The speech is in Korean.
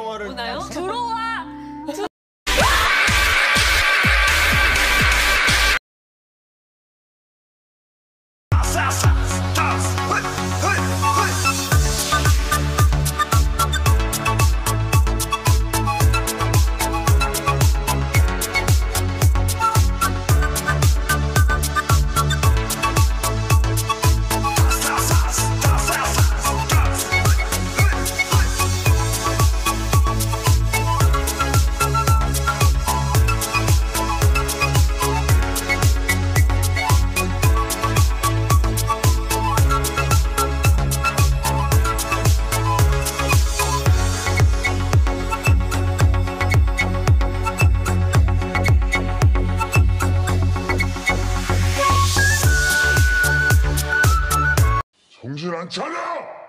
영화를? 들어와 단순한 차아